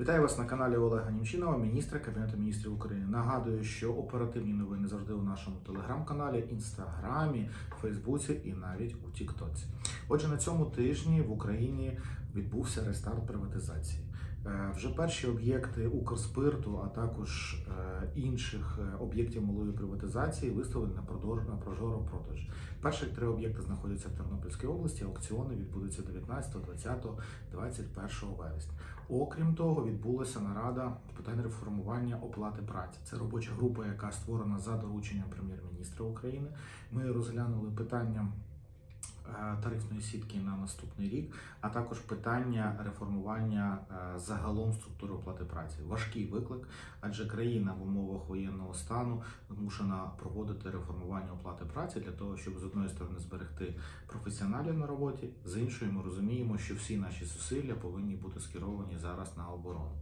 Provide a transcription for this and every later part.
Вітаю вас на каналі Олега Німчинова, міністра Кабінету міністрів України. Нагадую, що оперативні новини завжди у нашому телеграм-каналі, інстаграмі, Фейсбуці і навіть у Тіктоці. Отже, на цьому тижні в Україні відбувся рестарт приватизації. Е, Вже перші об'єкти Укрспирту, а також е, інших е, об'єктів малої приватизації виставлені на продаж на прожоро-продаж. Перші три об'єкти знаходяться в Тернопільській області. Аукціони відбудуться 19, 20, 21 вересня. Окрім того, відбулася нарада питань реформування оплати праці. Це робоча група, яка створена за дорученням прем'єр-міністра України. Ми розглянули питання тарифної сітки на наступний рік, а також питання реформування е, загалом структури оплати праці. Важкий виклик, адже країна в умовах воєнного стану змушена проводити реформування оплати праці для того, щоб з одної сторони зберегти професіоналів на роботі, з іншої ми розуміємо, що всі наші зусилля повинні бути скеровані зараз на оборону.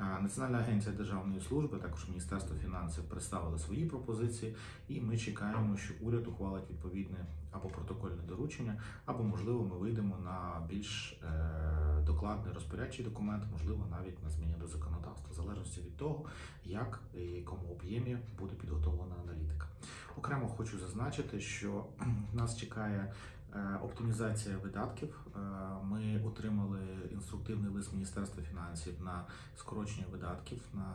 Е, Національна агенція державної служби, також Міністерство фінансів представили свої пропозиції, і ми чекаємо, що уряд ухвалить відповідне або протокольне доручення, або можливо ми вийдемо на більш е, докладний розпорядчий документ, можливо, навіть на зміни до законодавства, в залежності від того, як і якому об'ємі буде підготовлена аналітика. Окремо хочу зазначити, що нас чекає оптимізація видатків. Е, Ми отримали інструктивний лист Міністерства фінансів на скорочення видатків на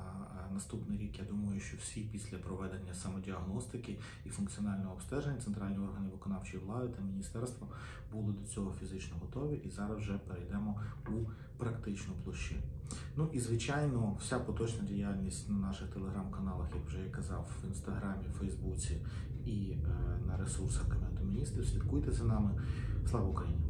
е, наступний рік. Я думаю, що всі після проведення самодіагностики і функціонального обстеження центральні органи виконавчої влади та міністерства були до цього фізично готові, і зараз вже перейдемо у практичну площину. Ну і звичайно, вся поточна діяльність на наших телеграм-каналах, як вже я казав, в інстаграмі, Фейсбуці і е, на ресурсах Міністрів. Слідкуйте за нами. Слава Україні!